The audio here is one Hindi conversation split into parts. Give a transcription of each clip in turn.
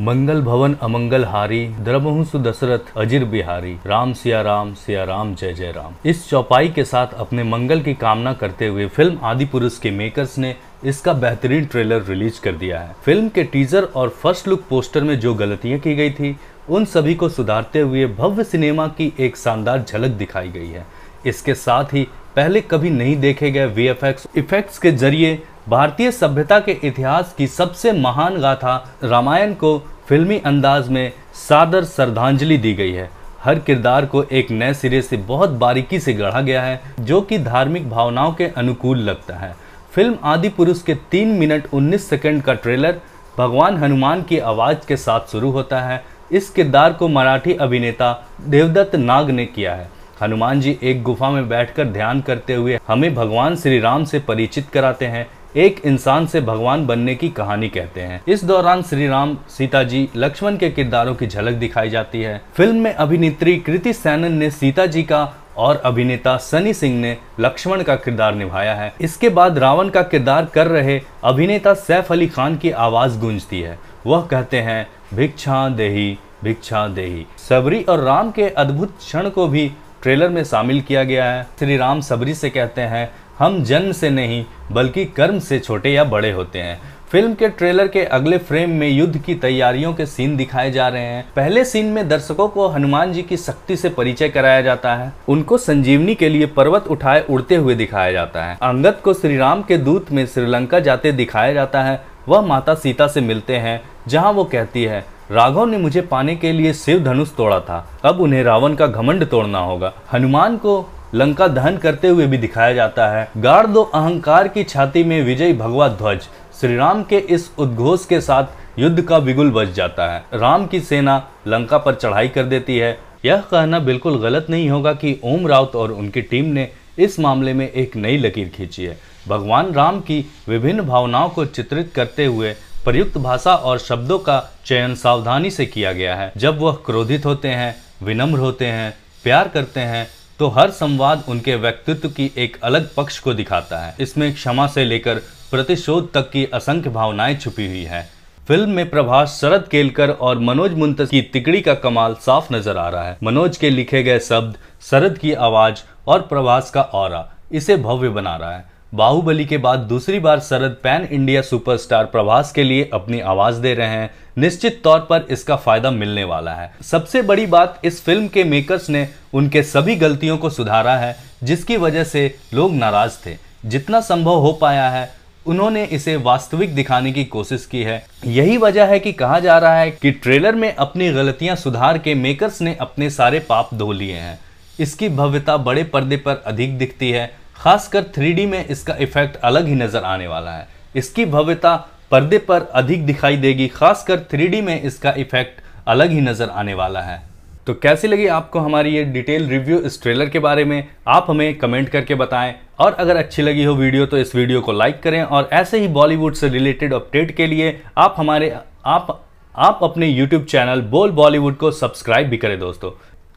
मंगल भवन अमंगल हारी द्रबहु सुदशरथ अजिर बिहारी। राम सिया राम सिया राम, जय जय राम। इस चौपाई के साथ अपने मंगल की कामना करते हुए फ़िल्म आदि पुरुष के मेकर्स ने इसका बेहतरीन ट्रेलर रिलीज़ कर दिया है। फ़िल्म के टीजर और फ़र्स्ट लुक पोस्टर में जो गलतियाँ की गई थी, उन सभी को सुधारते हुए भव्य सिनेमा की एक शानदार झलक दिखाई गई है। इसके साथ ही पहले कभी नहीं देखे गए वीएफएक्स इफेक्ट्स के ज़रिए भारतीय सभ्यता के इतिहास की सबसे महान गाथा रामायण को फिल्मी अंदाज में सादर श्रद्धांजलि दी गई है। हर किरदार को एक नए सिरे से बहुत बारीकी से गढ़ा गया है, जो कि धार्मिक भावनाओं के अनुकूल लगता है। फ़िल्म आदि पुरुष के तीन मिनट 19 सेकंड का ट्रेलर भगवान हनुमान की आवाज़ के साथ शुरू होता है। इस किरदार को मराठी अभिनेता देवदत्त नाग ने किया है। हनुमान जी एक गुफा में बैठकर ध्यान करते हुए हमें भगवान श्री राम से परिचित कराते हैं। एक इंसान से भगवान बनने की कहानी कहते हैं। इस दौरान श्री राम सीता जी लक्ष्मण के किरदारों की झलक दिखाई जाती है। फ़िल्म में अभिनेत्री कृति सैनन ने सीता जी का और अभिनेता सनी सिंह ने लक्ष्मण का किरदार निभाया है। इसके बाद रावण का किरदार कर रहे अभिनेता सैफ अली खान की आवाज़ गूंजती है। वह कहते हैं, भिक्षा देही भिक्षा देही। सबरी और राम के अद्भुत क्षण को भी ट्रेलर में शामिल किया गया है। श्री राम सबरी से कहते हैं हम जन्म से नहीं, बल्कि कर्म से छोटे या बड़े होते हैं। फ़िल्म के ट्रेलर के अगले फ्रेम में युद्ध की तैयारियों के सीन दिखाए जा रहे हैं। पहले सीन में दर्शकों को हनुमान जी की शक्ति से परिचय कराया जाता है। उनको संजीवनी के लिए पर्वत उठाए, उड़ते हुए दिखाया जाता है। अंगद को श्री राम के दूत में श्रीलंका जाते दिखाया जाता है। वह माता सीता से मिलते हैं, जहाँ वो कहती है, राघव ने मुझे पाने के लिए शिव धनुष तोड़ा था। अब उन्हें रावण का घमंड तोड़ना होगा। हनुमान को लंका दहन करते हुए भी दिखाया जाता है। गाड़ दो अहंकार की छाती में विजय भगवा ध्वज। श्री राम के इस उद्घोष के साथ युद्ध का बिगुल बच जाता है। राम की सेना लंका पर चढ़ाई कर देती है। यह कहना बिल्कुल गलत नहीं होगा कि ओम राउत और उनकी टीम ने इस मामले में एक नई लकीर खींची है। भगवान राम की विभिन्न भावनाओं को चित्रित करते हुए प्रयुक्त भाषा और शब्दों का चयन सावधानी से किया गया है। जब वह क्रोधित होते हैं, विनम्र होते हैं, प्यार करते हैं तो हर संवाद उनके व्यक्तित्व की एक अलग पक्ष को दिखाता है। इसमें क्षमा से लेकर प्रतिशोध तक की असंख्य भावनाएँ छुपी हुई है। फ़िल्म में प्रभास शरद केलकर और मनोज मुंत की तिकड़ी का कमाल साफ़ नज़र आ रहा है। मनोज के लिखे गए शब्द, शरद की आवाज़ और प्रभास का और, इसे भव्य बना रहा है। बाहुबली के बाद दूसरी बार शरद पैन इंडिया सुपरस्टार प्रभास के लिए अपनी आवाज़ दे रहे हैं। निश्चित तौर पर इसका फ़ायदा मिलने वाला है। सबसे बड़ी बात इस फ़िल्म के मेकर्स ने उनके सभी गलतियों को सुधारा है, जिसकी वजह से लोग नाराज़ थे। जितना संभव हो पाया है, उन्होंने इसे वास्तविक दिखाने की कोशिश की है। यही वजह है कि कहा जा रहा है कि ट्रेलर में अपनी गलतियाँ सुधार के मेकर्स ने अपने सारे पाप धो लिए हैं। इसकी भव्यता बड़े पर्दे पर अधिक दिखती है। खासकर थ्री में इसका इफ़ेक्ट अलग ही नज़र आने वाला है। इसकी भव्यता पर्दे पर अधिक दिखाई देगी, खासकर थ्री में इसका इफ़ेक्ट अलग ही नज़र आने वाला है। तो कैसी लगी आपको हमारी ये डिटेल रिव्यू इस ट्रेलर के बारे में? आप हमें कमेंट करके बताएँ। और अगर अच्छी लगी हो वीडियो तो इस वीडियो को लाइक करें। और ऐसे ही बॉलीवुड से रिलेटेड अपडेट के लिए आप हमारे, आप आप अपने यूट्यूब चैनल बोल बॉलीवुड को सब्सक्राइब भी करें दोस्तों।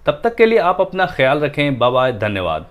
तब तक के लिए आप अपना ख्याल रखें। बाय धन्यवाद।